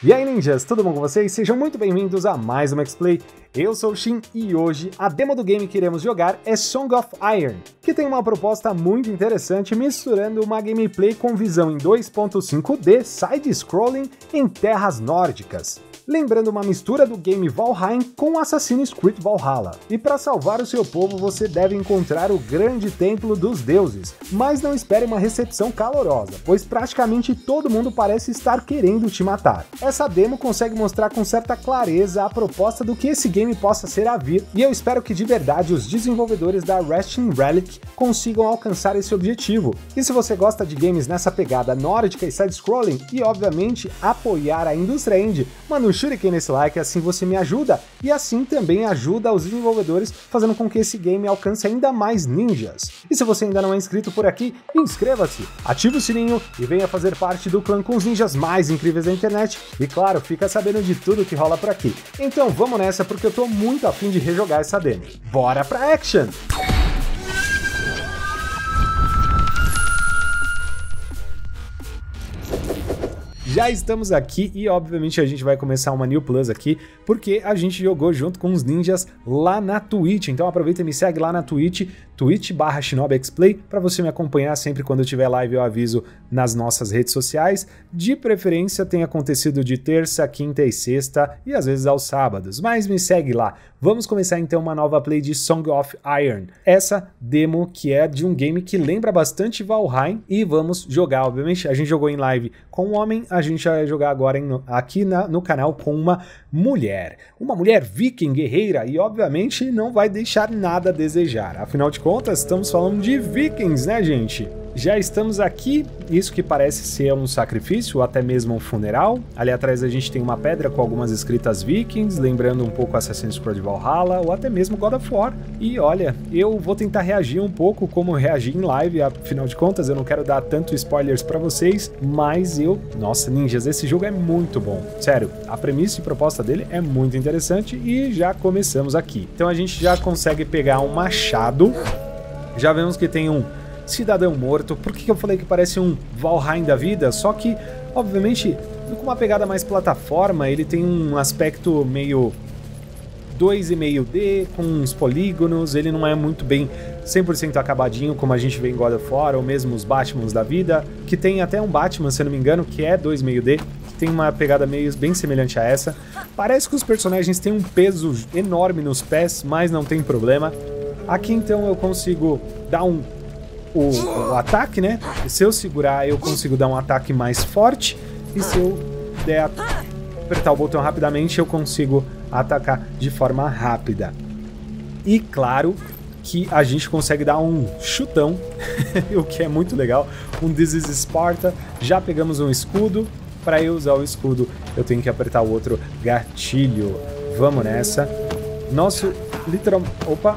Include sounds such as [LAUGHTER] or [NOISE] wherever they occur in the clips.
E aí ninjas, tudo bom com vocês? Sejam muito bem-vindos a mais uma X-Play. Eu sou o Shin e hoje a demo do game que iremos jogar é Song of Iron, que tem uma proposta muito interessante misturando uma gameplay com visão em 2.5D side-scrolling em terras nórdicas lembrando uma mistura do game Valheim com Assassin's Creed Valhalla. E para salvar o seu povo, você deve encontrar o grande templo dos deuses, mas não espere uma recepção calorosa, pois praticamente todo mundo parece estar querendo te matar. Essa demo consegue mostrar com certa clareza a proposta do que esse game possa ser a vir, e eu espero que de verdade os desenvolvedores da Resting Relic consigam alcançar esse objetivo. E se você gosta de games nessa pegada nórdica e side-scrolling, e obviamente apoiar a indústria indie, um shuriken nesse like, assim você me ajuda e assim também ajuda os desenvolvedores, fazendo com que esse game alcance ainda mais ninjas. E se você ainda não é inscrito por aqui, inscreva-se, ative o sininho e venha fazer parte do clã com os ninjas mais incríveis da internet. E claro, fica sabendo de tudo que rola por aqui. Então vamos nessa porque eu tô muito afim de rejogar essa demo. Bora pra action! Já estamos aqui e obviamente a gente vai começar uma New Plus aqui, porque a gente jogou junto com os ninjas lá na Twitch. Então aproveita e me segue lá na Twitch, twitch barra para você me acompanhar sempre quando eu tiver live eu aviso nas nossas redes sociais. De preferência tem acontecido de terça, quinta e sexta e às vezes aos sábados, mas me segue lá. Vamos começar então uma nova play de Song of Iron. Essa demo que é de um game que lembra bastante Valheim e vamos jogar, obviamente. A gente jogou em live com um homem, a gente vai jogar agora em, aqui na, no canal com uma mulher. Uma mulher viking guerreira e, obviamente, não vai deixar nada a desejar. Afinal de contas, estamos falando de vikings, né, gente? Já estamos aqui, isso que parece ser um sacrifício ou até mesmo um funeral. Ali atrás a gente tem uma pedra com algumas escritas vikings, lembrando um pouco Assassin's Creed Valhalla ou até mesmo God of War. E olha, eu vou tentar reagir um pouco como reagi em live, afinal de contas eu não quero dar tanto spoilers para vocês, mas eu, nossa, ninjas, esse jogo é muito bom. Sério, a premissa e proposta dele é muito interessante e já começamos aqui. Então a gente já consegue pegar um machado. Já vemos que tem um cidadão morto. Por que eu falei que parece um Valheim da vida? Só que, obviamente, com uma pegada mais plataforma, ele tem um aspecto meio 2,5D, com uns polígonos, ele não é muito bem 100% acabadinho, como a gente vê em God of War, ou mesmo os Batmans da vida, que tem até um Batman, se não me engano, que é 2,5D, que tem uma pegada meio bem semelhante a essa. Parece que os personagens têm um peso enorme nos pés, mas não tem problema. Aqui então eu consigo dar um o, o ataque, né? E se eu segurar, eu consigo dar um ataque mais forte. E se eu der apertar o botão rapidamente, eu consigo atacar de forma rápida. E claro que a gente consegue dar um chutão, [LAUGHS] o que é muito legal. Um This is Sparta. Já pegamos um escudo. Para eu usar o escudo, eu tenho que apertar o outro gatilho. Vamos nessa. Nosso literal. Opa!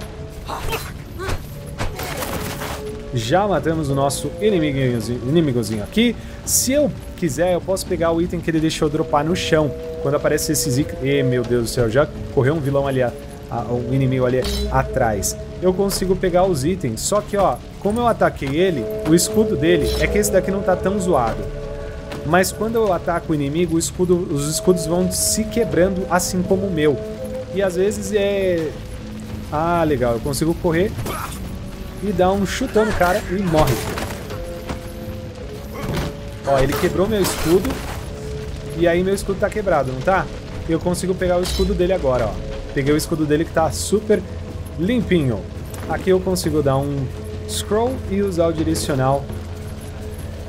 Já matamos o nosso inimigozinho, inimigozinho aqui. Se eu quiser, eu posso pegar o item que ele deixou dropar no chão. Quando aparece esses. E meu Deus do céu, já correu um vilão ali, um inimigo ali atrás. Eu consigo pegar os itens, só que ó, como eu ataquei ele, o escudo dele é que esse daqui não tá tão zoado. Mas quando eu ataco o inimigo, o escudo, os escudos vão se quebrando assim como o meu. E às vezes é... Ah, legal, eu consigo correr e dá um chutão no cara e morre. Ó, ele quebrou meu escudo e aí meu escudo tá quebrado, não tá? Eu consigo pegar o escudo dele agora, ó. Peguei o escudo dele que tá super limpinho. Aqui eu consigo dar um scroll e usar o direcional.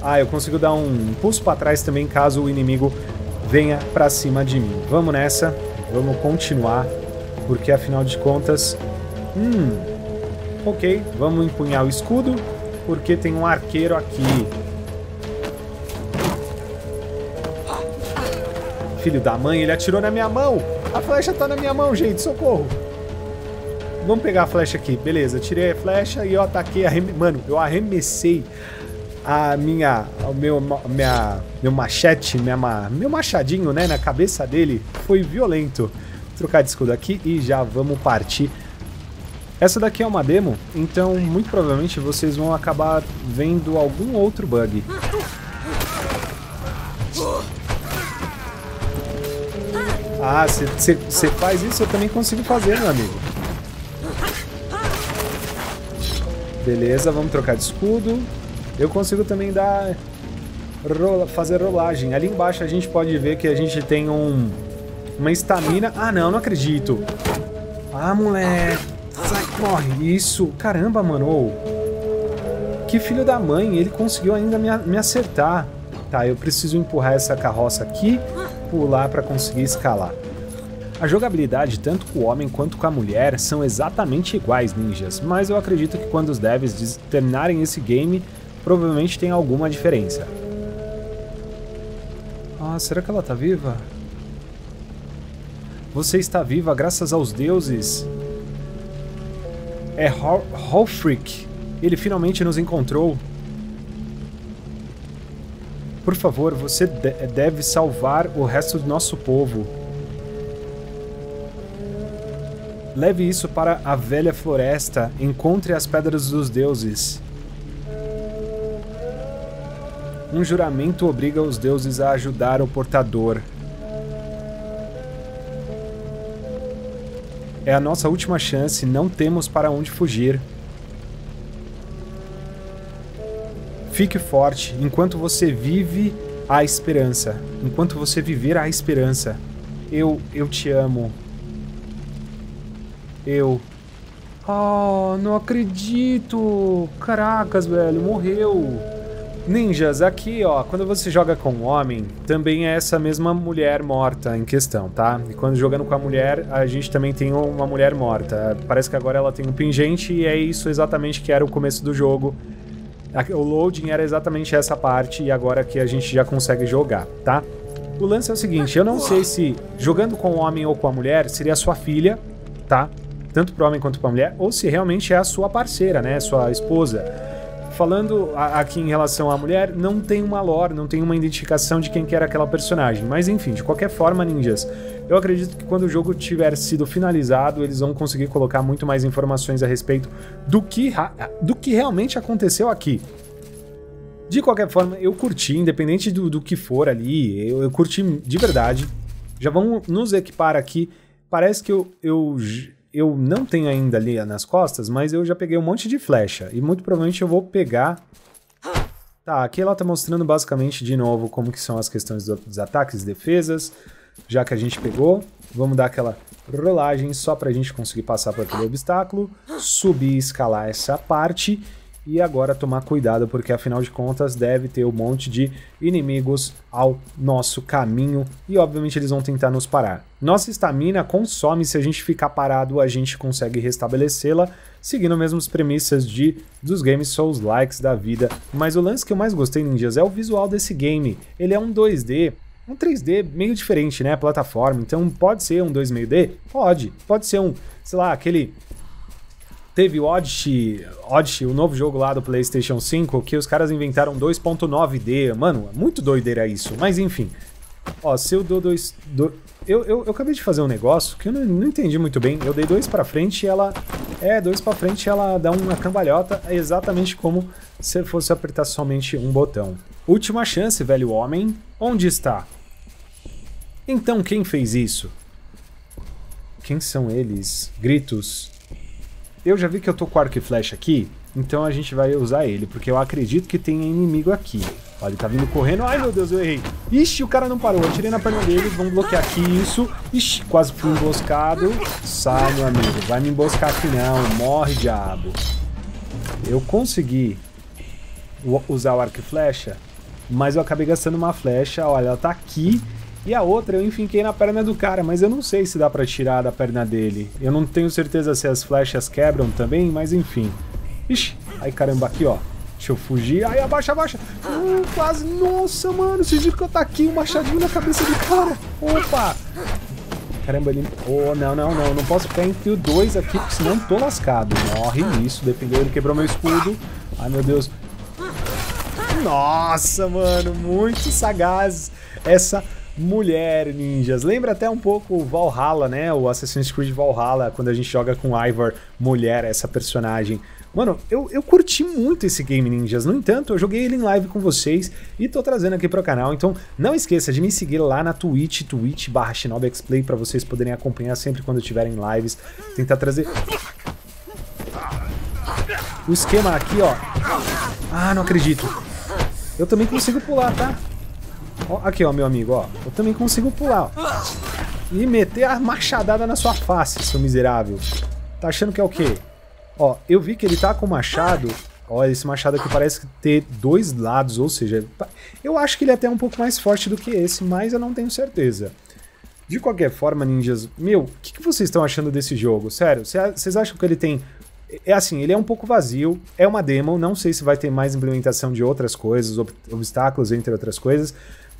Ah, eu consigo dar um pulso para trás também caso o inimigo venha para cima de mim. Vamos nessa, vamos continuar, porque afinal de contas... Hum, Ok, vamos empunhar o escudo, porque tem um arqueiro aqui. Filho da mãe, ele atirou na minha mão. A flecha tá na minha mão, gente, socorro. Vamos pegar a flecha aqui, beleza. Tirei a flecha e eu ataquei. Arreme... Mano, eu arremessei a minha, o meu, minha, meu machete, minha, meu machadinho, né, na cabeça dele. Foi violento. Vou trocar de escudo aqui e já vamos partir essa daqui é uma demo, então muito provavelmente vocês vão acabar vendo algum outro bug. Ah, você faz isso, eu também consigo fazer, meu amigo. Beleza, vamos trocar de escudo. Eu consigo também dar... Rola, fazer rolagem. Ali embaixo a gente pode ver que a gente tem um... Uma estamina... Ah, não, não acredito. Ah, moleque. Sai, corre. Isso. Caramba, mano. Oh. Que filho da mãe. Ele conseguiu ainda me, me acertar. Tá, eu preciso empurrar essa carroça aqui, pular para conseguir escalar. A jogabilidade, tanto com o homem quanto com a mulher, são exatamente iguais, ninjas, mas eu acredito que quando os devs terminarem esse game, provavelmente tem alguma diferença. Ah, será que ela tá viva? Você está viva graças aos deuses. É Hofric. Ele finalmente nos encontrou. Por favor, você deve salvar o resto do nosso povo. Leve isso para a velha floresta, encontre as pedras dos deuses. Um juramento obriga os deuses a ajudar o portador. É a nossa última chance, não temos para onde fugir. Fique forte enquanto você vive a esperança. Enquanto você viver a esperança. Eu, eu te amo. Eu. Oh, não acredito! Caracas, velho, morreu! Ninjas, aqui ó, quando você joga com um homem, também é essa mesma mulher morta em questão, tá? E quando jogando com a mulher, a gente também tem uma mulher morta. Parece que agora ela tem um pingente e é isso exatamente que era o começo do jogo. O loading era exatamente essa parte e agora que a gente já consegue jogar, tá? O lance é o seguinte, eu não sei se jogando com o homem ou com a mulher seria a sua filha, tá? tanto para o homem quanto para a mulher, ou se realmente é a sua parceira, né, sua esposa. Falando aqui em relação à mulher, não tem uma lore, não tem uma identificação de quem que era aquela personagem. Mas enfim, de qualquer forma, ninjas, eu acredito que quando o jogo tiver sido finalizado, eles vão conseguir colocar muito mais informações a respeito do que, do que realmente aconteceu aqui. De qualquer forma, eu curti, independente do, do que for ali, eu, eu curti de verdade. Já vamos nos equipar aqui. Parece que eu, eu eu não tenho ainda ali nas costas, mas eu já peguei um monte de flecha. E muito provavelmente eu vou pegar... Tá, aqui ela tá mostrando basicamente de novo como que são as questões dos ataques e defesas. Já que a gente pegou, vamos dar aquela rolagem só pra gente conseguir passar por aquele obstáculo. Subir e escalar essa parte e agora tomar cuidado, porque afinal de contas deve ter um monte de inimigos ao nosso caminho e obviamente eles vão tentar nos parar. Nossa estamina consome, se a gente ficar parado a gente consegue restabelecê-la, seguindo as mesmas premissas de dos games Souls Likes da vida. Mas o lance que eu mais gostei, Ninjas, é o visual desse game. Ele é um 2D, um 3D meio diferente, né? Plataforma. Então pode ser um 2 meio D? Pode. Pode ser um, sei lá, aquele Teve o Odyssey, Odyssey, o novo jogo lá do PlayStation 5, que os caras inventaram 2.9D. Mano, é muito doideira isso. Mas enfim. Ó, se eu dou dois. Do... Eu, eu, eu, acabei de fazer um negócio que eu não, não entendi muito bem. Eu dei dois para frente e ela. É, dois para frente e ela dá uma cambalhota. Exatamente como se fosse apertar somente um botão. Última chance, velho homem. Onde está? Então quem fez isso? Quem são eles? Gritos. Eu já vi que eu tô com arco e flecha aqui, então a gente vai usar ele, porque eu acredito que tem inimigo aqui. Olha, ele tá vindo correndo. Ai, meu Deus, eu errei. Ixi, o cara não parou. Eu tirei na perna dele. Vamos bloquear aqui isso. Ixi, quase fui emboscado. Sai, meu amigo. Vai me emboscar aqui não. Morre, diabo. Eu consegui usar o arco e flecha, mas eu acabei gastando uma flecha. Olha, ela tá aqui e a outra eu enfinquei na perna do cara, mas eu não sei se dá pra tirar da perna dele. Eu não tenho certeza se as flechas quebram também, mas enfim. Ixi, aí caramba, aqui ó. Deixa eu fugir. Ai, abaixa, abaixa. Hum, quase. Nossa, mano. Vocês viram que eu aqui um machadinho na cabeça do cara. Opa. Caramba, ele... Oh, não, não, não. Não posso ficar entre o dois aqui, porque senão tô lascado. Morre nisso. Dependeu, ele quebrou meu escudo. Ai, meu Deus. Nossa, mano. Muito sagaz essa mulher ninjas. Lembra até um pouco o Valhalla, né? O Assassin's Creed Valhalla, quando a gente joga com Ivor, mulher, essa personagem. Mano, eu, eu curti muito esse game Ninjas. No entanto, eu joguei ele em live com vocês e tô trazendo aqui pro canal. Então, não esqueça de me seguir lá na Twitch, twitch barra Play, pra vocês poderem acompanhar sempre quando tiverem lives. Tentar trazer... O esquema aqui, ó. Ah, não acredito. Eu também consigo pular, tá? Ó, aqui, ó, meu amigo, ó. Eu também consigo pular, ó. E meter a machadada na sua face, seu miserável. Tá achando que é o quê? Ó, eu vi que ele tá com machado. Olha, esse machado aqui parece ter dois lados, ou seja, eu acho que ele é até um pouco mais forte do que esse, mas eu não tenho certeza. De qualquer forma, ninjas, meu, o que, que, vocês estão achando desse jogo? Sério, vocês acham que ele tem. É assim, ele é um pouco vazio, é uma demo, não sei se vai ter mais implementação de outras coisas, ob obstáculos, entre outras coisas,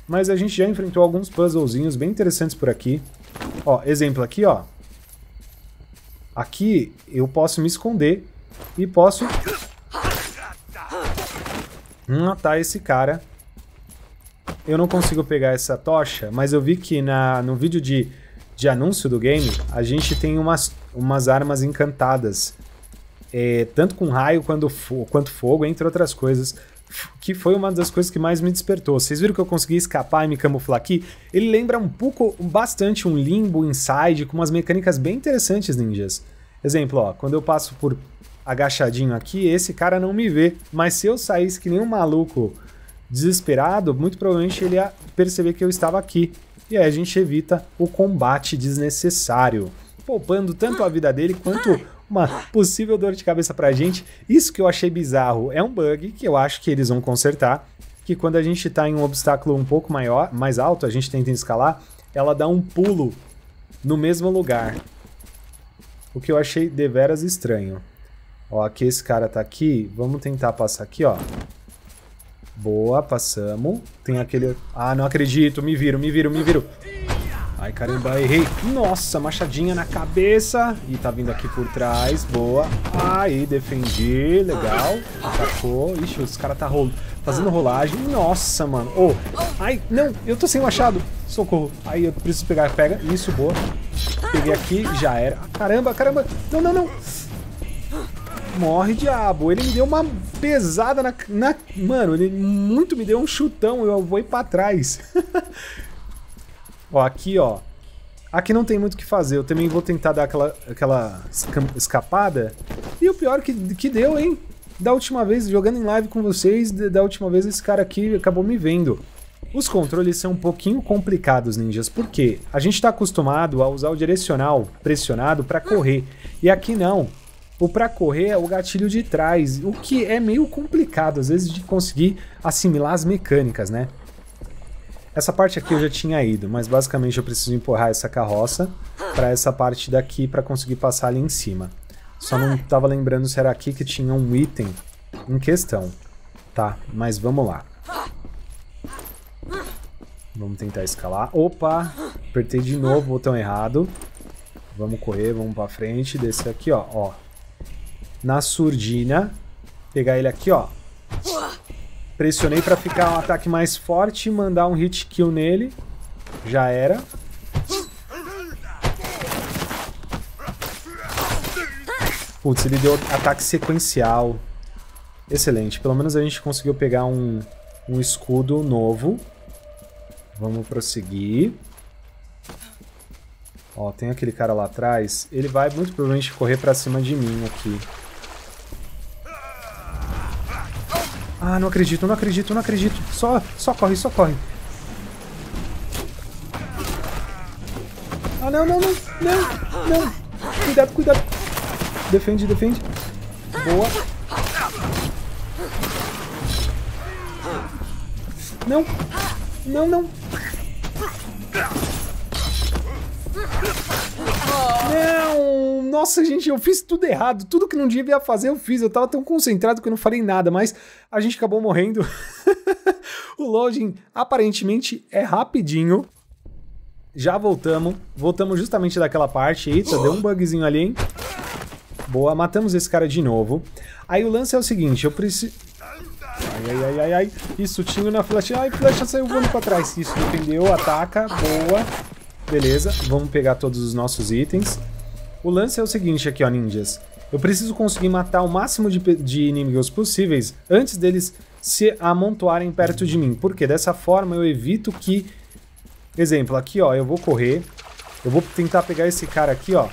mas a gente já enfrentou alguns puzzlezinhos bem interessantes por aqui. Ó, exemplo aqui, ó. Aqui eu posso me esconder e posso matar esse cara. Eu não consigo pegar essa tocha, mas eu vi que na, no vídeo de, de anúncio do game, a gente tem umas, umas armas encantadas. É, tanto com raio quanto, quanto fogo, entre outras coisas que foi uma das coisas que mais me despertou. Vocês viram que eu consegui escapar e me camuflar aqui? Ele lembra um pouco, bastante um Limbo Inside, com umas mecânicas bem interessantes, ninjas. Exemplo, ó, quando eu passo por agachadinho aqui, esse cara não me vê, mas se eu saísse que nem um maluco desesperado, muito provavelmente ele ia perceber que eu estava aqui. E aí a gente evita o combate desnecessário, poupando tanto a vida dele quanto uma possível dor de cabeça pra gente. Isso que eu achei bizarro é um bug que eu acho que eles vão consertar, que quando a gente tá em um obstáculo um pouco maior, mais alto, a gente tenta escalar, ela dá um pulo no mesmo lugar. O que eu achei deveras estranho. Ó, aqui esse cara tá aqui, vamos tentar passar aqui, ó. Boa, passamos. Tem aquele... Ah, não acredito, me viram, me viram, me viram. Ai, caramba, errei. Nossa, machadinha na cabeça. E tá vindo aqui por trás. Boa. Aí, defendi. Legal. Atacou. Ixi, os caras tá rol... fazendo rolagem. Nossa, mano. Oh. Ai, não. Eu tô sem machado. Socorro. Aí, eu preciso pegar. Pega. Isso, boa. Peguei aqui. Já era. Caramba, caramba. Não, não, não. Morre, diabo. Ele me deu uma pesada na... na... Mano, ele muito me deu um chutão. Eu vou ir pra trás. [LAUGHS] Ó, aqui, ó. Aqui não tem muito o que fazer. Eu também vou tentar dar aquela, aquela escapada. E o pior que, que deu, hein? Da última vez, jogando em live com vocês, da última vez esse cara aqui acabou me vendo. Os controles são um pouquinho complicados, ninjas, porque a gente está acostumado a usar o direcional pressionado para correr, e aqui não. O para correr é o gatilho de trás, o que é meio complicado às vezes de conseguir assimilar as mecânicas, né? Essa parte aqui eu já tinha ido, mas basicamente eu preciso empurrar essa carroça para essa parte daqui para conseguir passar ali em cima. Só não estava lembrando se era aqui que tinha um item em questão. Tá, mas vamos lá. Vamos tentar escalar. Opa! Apertei de novo o botão errado. Vamos correr, vamos pra frente. Descer aqui, ó. ó. Na surdina. Pegar ele aqui, ó. Pressionei para ficar um ataque mais forte e mandar um hit kill nele. Já era. Putz, ele deu ataque sequencial. Excelente. Pelo menos a gente conseguiu pegar um, um escudo novo. Vamos prosseguir. Ó, tem aquele cara lá atrás. Ele vai muito provavelmente correr pra cima de mim aqui. Ah, não acredito, não acredito, não acredito. Só, só corre, só corre. Ah, não, não, não, não, não. Cuidado, cuidado. Defende, defende. Boa. Não, não, não. Nossa, gente, eu fiz tudo errado. Tudo que não devia fazer, eu fiz. Eu tava tão concentrado que eu não falei nada, mas a gente acabou morrendo. [LAUGHS] o loading aparentemente é rapidinho. Já voltamos. Voltamos justamente daquela parte. Eita, deu um bugzinho ali, hein? Boa, matamos esse cara de novo. Aí o lance é o seguinte, eu preciso... Ai, ai, ai, ai, ai. Isso, tinha na flecha. Ai, flecha saiu voando pra trás. Isso, defendeu, ataca. Boa. Beleza, vamos pegar todos os nossos itens. O lance é o seguinte aqui, ó, ninjas. Eu preciso conseguir matar o máximo de, de inimigos possíveis antes deles se amontoarem perto de mim. Porque dessa forma eu evito que... Exemplo, aqui ó, eu vou correr. Eu vou tentar pegar esse cara aqui, ó.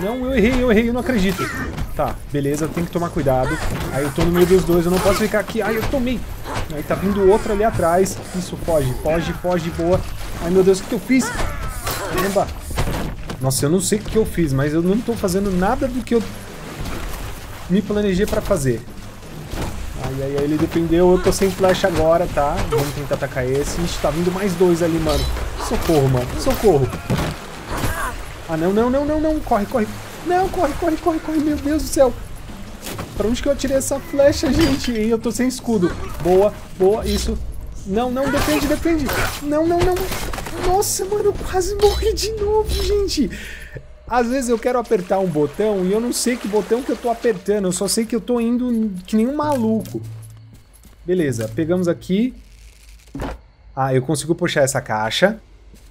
Não, eu errei, eu errei, eu não acredito. Tá, beleza, tem que tomar cuidado. Aí eu tô no meio dos dois, eu não posso ficar aqui. Ai, eu tomei. Aí tá vindo outro ali atrás. Isso, foge, foge, foge, boa. Ai, meu Deus, o que eu fiz? Caramba. Nossa, eu não sei o que eu fiz, mas eu não tô fazendo nada do que eu me planejei pra fazer. Ai, ai, ai, ele defendeu. Eu tô sem flash agora, tá? Vamos tentar atacar esse. Ixi, tá vindo mais dois ali, mano. Socorro, mano. Socorro. Ah, não, não, não, não, não. Corre, corre. Não, corre, corre, corre, corre. Meu Deus do céu. Pra onde que eu atirei essa flecha, [LAUGHS] gente? E eu tô sem escudo. Boa, boa, isso. Não, não, defende, defende. Não, não, não. Nossa, mano, eu quase morri de novo, gente. Às vezes eu quero apertar um botão e eu não sei que botão que eu tô apertando. Eu só sei que eu tô indo que nem um maluco. Beleza, pegamos aqui. Ah, eu consigo puxar essa caixa.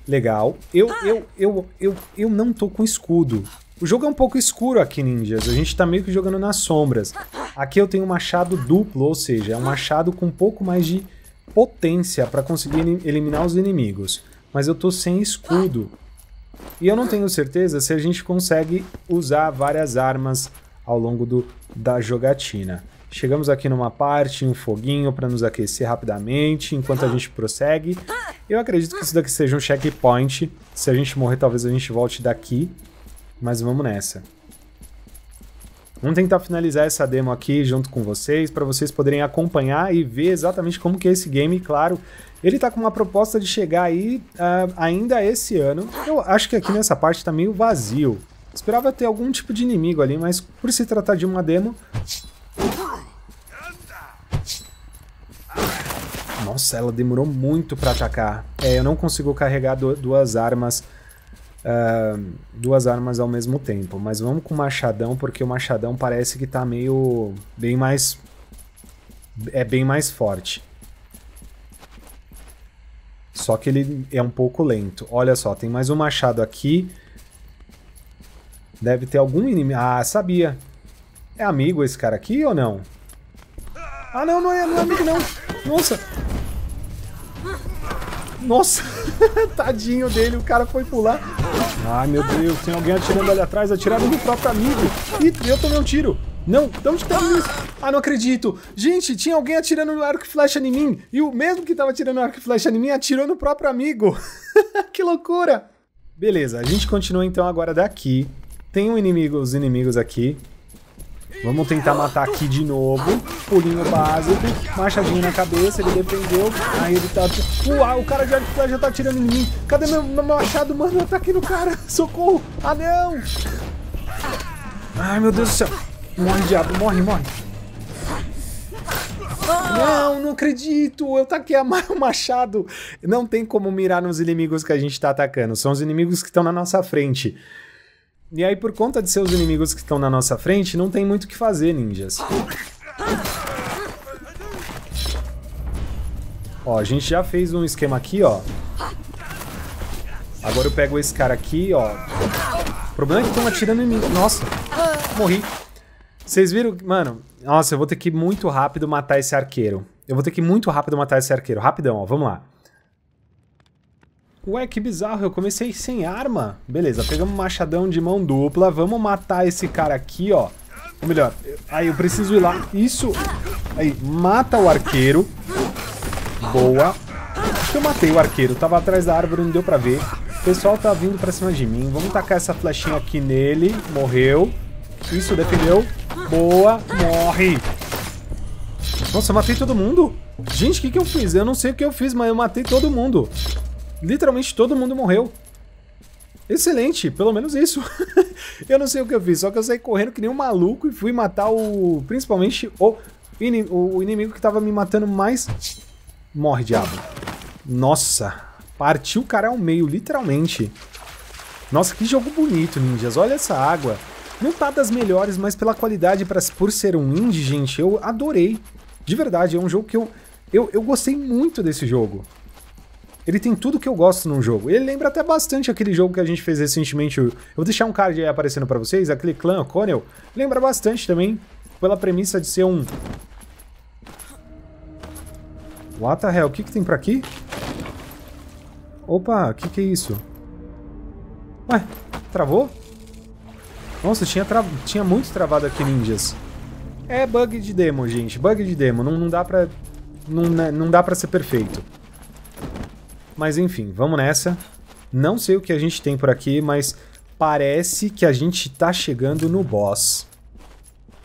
Legal. Eu, eu, eu, eu, eu não tô com escudo. O jogo é um pouco escuro aqui, ninjas. A gente tá meio que jogando nas sombras. Aqui eu tenho um machado duplo, ou seja, é um machado com um pouco mais de potência para conseguir eliminar os inimigos. Mas eu tô sem escudo. E eu não tenho certeza se a gente consegue usar várias armas ao longo do, da jogatina. Chegamos aqui numa parte, um foguinho para nos aquecer rapidamente enquanto a gente prossegue. Eu acredito que isso daqui seja um checkpoint. Se a gente morrer, talvez a gente volte daqui. Mas vamos nessa. Vamos tentar finalizar essa demo aqui junto com vocês, para vocês poderem acompanhar e ver exatamente como que é esse game. Claro, ele tá com uma proposta de chegar aí uh, ainda esse ano. Eu acho que aqui nessa parte tá meio vazio. Esperava ter algum tipo de inimigo ali, mas por se tratar de uma demo, Nossa, ela demorou muito para atacar. É, eu não consigo carregar duas armas uh, duas armas ao mesmo tempo. Mas vamos com o machadão, porque o machadão parece que tá meio... bem mais... é bem mais forte. Só que ele é um pouco lento. Olha só, tem mais um machado aqui. Deve ter algum inimigo... Ah, sabia. É amigo esse cara aqui ou não? Ah, não, não é, não é amigo não. Nossa, nossa, [LAUGHS] tadinho dele, o cara foi pular. Ai, meu Deus, tem alguém atirando ali atrás, atiraram no próprio amigo. Ih, eu tomei um tiro. Não, de onde tá isso? Ah, não acredito. Gente, tinha alguém atirando no arco e flecha em mim. E o mesmo que tava atirando no arco e flecha em mim atirou no próprio amigo. [LAUGHS] que loucura. Beleza, a gente continua então agora daqui. Tem um inimigo, os inimigos aqui. Vamos tentar matar aqui de novo. Pulinho básico. Machadinho na cabeça, ele defendeu. Aí ele tá... Uau, o cara arco já tá atirando em mim. Cadê meu, meu machado, mano? Tá aqui no cara. [LAUGHS] Socorro. Ah, não. Ai, meu Deus do céu. Morre, diabo. Morre, morre. Não, não acredito. Eu taquei o machado. Não tem como mirar nos inimigos que a gente tá atacando. São os inimigos que estão na nossa frente. E aí, por conta de seus inimigos que estão na nossa frente, não tem muito o que fazer, ninjas. Ó, a gente já fez um esquema aqui, ó. Agora eu pego esse cara aqui, ó. O problema é que estão atirando em mim. Nossa, morri. Vocês viram? Mano, nossa, eu vou ter que ir muito rápido matar esse arqueiro. Eu vou ter que ir muito rápido matar esse arqueiro. Rapidão, ó, vamos lá. Ué, que bizarro, eu comecei sem arma. Beleza, pegamos um machadão de mão dupla. Vamos matar esse cara aqui, ó. Ou melhor, aí eu preciso ir lá. Isso. Aí, mata o arqueiro. Boa. Eu matei o arqueiro. Tava atrás da árvore, não deu pra ver. O pessoal tá vindo pra cima de mim. Vamos tacar essa flechinha aqui nele. Morreu. Isso, defendeu. Boa. Morre. Nossa, eu matei todo mundo? Gente, o que, que eu fiz? Eu não sei o que eu fiz, mas eu matei todo mundo. Literalmente todo mundo morreu. Excelente, pelo menos isso. [LAUGHS] eu não sei o que eu fiz, só que eu saí correndo que nem um maluco e fui matar o. Principalmente o, o inimigo que tava me matando mais. Morre, diabo. Nossa, partiu o cara ao meio, literalmente. Nossa, que jogo bonito, ninjas. Olha essa água. Não tá das melhores, mas pela qualidade, pra, por ser um indie, gente, eu adorei. De verdade, é um jogo que eu, eu, eu gostei muito desse jogo. Ele tem tudo que eu gosto num jogo. Ele lembra até bastante aquele jogo que a gente fez recentemente. Eu vou deixar um card aí aparecendo para vocês, aquele clã Conel. Lembra bastante também, pela premissa de ser um... What the hell? O que, que tem por aqui? Opa, o que, que é isso? Ué, travou? Nossa, tinha, tra... tinha muito travado aqui, ninjas. É bug de demo, gente. Bug de demo. Não, não dá pra... Não, né, não dá pra ser perfeito. Mas enfim, vamos nessa. Não sei o que a gente tem por aqui, mas parece que a gente tá chegando no boss.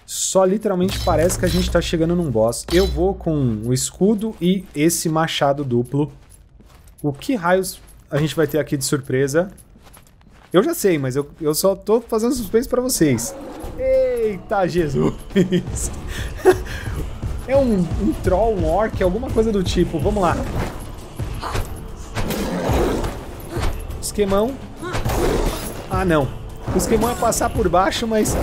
Só literalmente parece que a gente tá chegando num boss. Eu vou com o escudo e esse machado duplo. O que raios a gente vai ter aqui de surpresa? Eu já sei, mas eu, eu só tô fazendo suspense pra vocês. Eita Jesus! [LAUGHS] é um, um troll, um orc, alguma coisa do tipo. Vamos lá. Esquemão. Ah, não. O esquemão é passar por baixo, mas...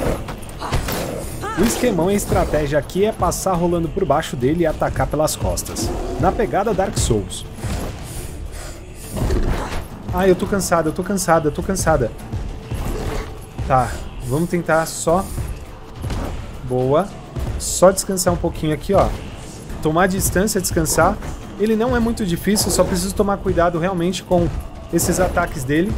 O esquemão, a estratégia aqui é passar rolando por baixo dele e atacar pelas costas. Na pegada Dark Souls. Ah, eu tô cansada, eu tô cansada, eu tô cansada. Tá, vamos tentar só... Boa. Só descansar um pouquinho aqui, ó. Tomar distância, descansar. Ele não é muito difícil, só preciso tomar cuidado realmente com esses ataques dele.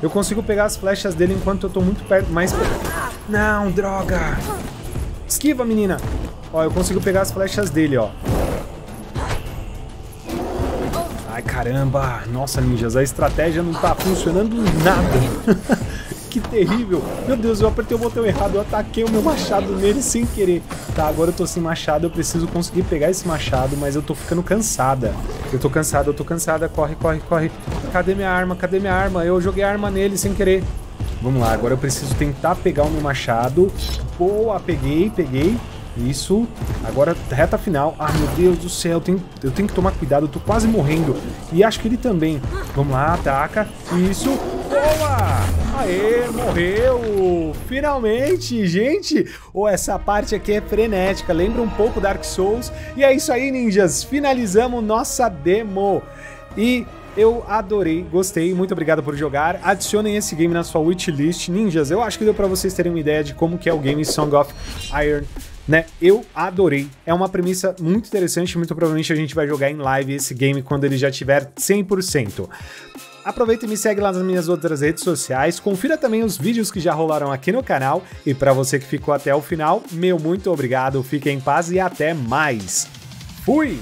Eu consigo pegar as flechas dele enquanto eu tô muito perto, mais perto. Não, droga! Esquiva, menina! Ó, eu consigo pegar as flechas dele, ó. Ai, caramba! Nossa, ninjas, a estratégia não tá funcionando nada. [LAUGHS] terrível. Meu Deus, eu apertei o botão errado, eu ataquei o meu machado nele sem querer. Tá, agora eu tô sem machado, eu preciso conseguir pegar esse machado, mas eu tô ficando cansada. Eu tô cansada, eu tô cansada. Corre, corre, corre. Cadê minha arma? Cadê minha arma? Eu joguei a arma nele sem querer. Vamos lá, agora eu preciso tentar pegar o meu machado. Boa, peguei, peguei. Isso. Agora, reta final. Ah, meu Deus do céu, eu tenho, eu tenho que tomar cuidado, eu tô quase morrendo. E acho que ele também. Vamos lá, ataca. Isso. Boa! Aê, morreu! Finalmente, gente! Oh, essa parte aqui é frenética, lembra um pouco Dark Souls. E é isso aí, ninjas! Finalizamos nossa demo. E eu adorei, gostei, muito obrigado por jogar. Adicionem esse game na sua wishlist. Ninjas, eu acho que deu para vocês terem uma ideia de como que é o game Song of Iron né? Eu adorei. É uma premissa muito interessante, muito provavelmente a gente vai jogar em live esse game quando ele já tiver 100%. Aproveita e me segue lá nas minhas outras redes sociais, confira também os vídeos que já rolaram aqui no canal e para você que ficou até o final, meu muito obrigado, fique em paz e até mais. Fui!